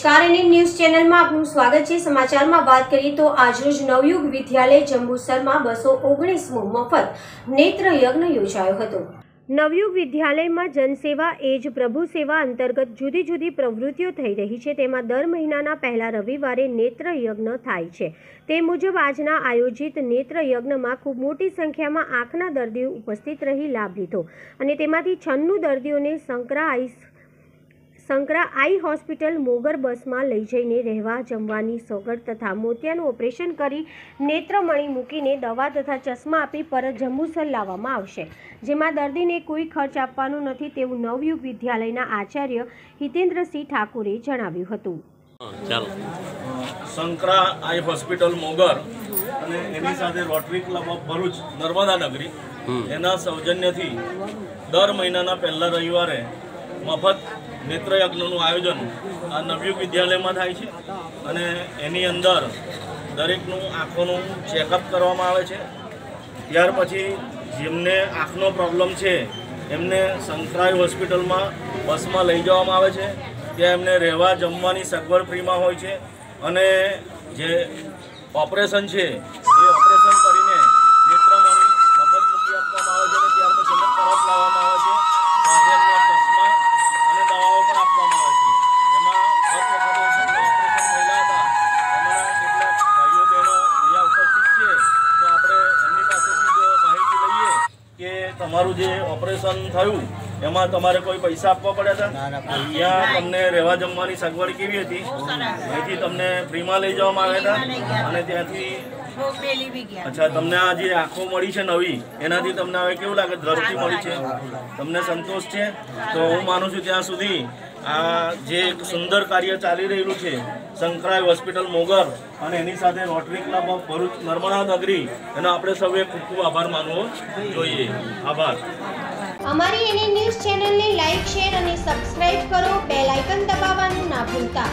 નમસ્કાર અને ન્યૂઝ ચેનલમાં આપનું સ્વાગત છે. સમાચારમાં વાત કરીએ તો આજરોજ નવયુગ વિદ્યાલય જંબુસરમાં બસો ઓગણીસમો મફત નેત્ર યજ્ઞ યોજાયો હતો. નવયુગ વિદ્યાલયમાં જનસેવા, એ જ પ્રભુ સેવા અંતર્ગત જુદી જુદી પ્રવૃત્તિઓ થઈ રહી છે. તેમાં દર મહિનાના પહેલા રવિવારે નેત્ર યજ્ઞ થાય છે. તે મુજબ આજના આયોજિત નેત્ર યજ્ઞમાં ખૂબ મોટી સંખ્યામાં આંખના દર્દીઓ ઉપસ્થિત રહી લાભ લીધો અને તેમાંથી છન્નું દર્દીઓને સંકરા આઈસ સંકરા આઈ હોસ્પિટલ મોગર બસમાં લઈ જઈને રહેવા જમવાની સોગડ તથા મોતિયાનું ઓપરેશન કરી નેત્રમણી મૂકીને દવા તથા ચશ્મા આપી પરત જંબુસર લાવવામાં આવશે. જેમાં દર્દીને કોઈ ખર્ચ આપવાનો નથી તેવું નવયુગ વિદ્યાલયના આચાર્ય હિતેન્દ્રસિંહ ઠાકુરે જણાવ્યું હતું. સંકરા આઈ હોસ્પિટલ મોગર અને એની સાથે Rotary Club of Bharuch Narmada Nagari. એના સૌજન્યથી દર મહિનાના પહેલા રવિવારે મફત નેત્રયજ્ઞનું આયોજન આ નવયુગ વિદ્યાલયમાં થાય છે અને એની અંદર દરેકનું આંખોનું ચેકઅપ કરવામાં આવે છે. ત્યાર પછી જેમને આંખનો પ્રોબ્લેમ છે, એમને સંકરાઈ હોસ્પિટલમાં બસમાં લઈ જવામાં આવે છે. ત્યાં એમને રહેવા જમવાની સગવડ ફ્રીમાં હોય છે અને જે ઓપરેશન છે તમારું જે ઓપરેશન થયું એમાં તમારે કોઈ પૈસા આપવા પડ્યા હતા અહીંયા તમને રહેવા જમવાની સગવડ કેવી હતી? અહીંથી તમને ફ્રીમાં લઈ જવામાં આવ્યા હતા અને ત્યાંથી? છોકરેલી બી ગયા. અચ્છા તમને આ જે આંખો મળી છે નવી એનાથી તમને હવે કેવું લાગે? દ્રષ્ટિ મળી છે? તમને સંતોષ છે? તો હું માનું છું ત્યાં સુધી આ જે એક સુંદર કાર્ય ચાલી રહેલું છે શંકરાય હોસ્પિટલ મોગર અને એની સાથે Rotary Club of Bharuch Narmada Nagari એનો આપણે સૌએ ખૂબ ખૂબ આભાર માનવો જોઈએ. આભાર. અમારી એની ન્યૂઝ ચેનલને લાઈક શેર અને સબસ્ક્રાઇબ કરો. બેલ આઇકન દબાવવાનું ના ભૂલતા.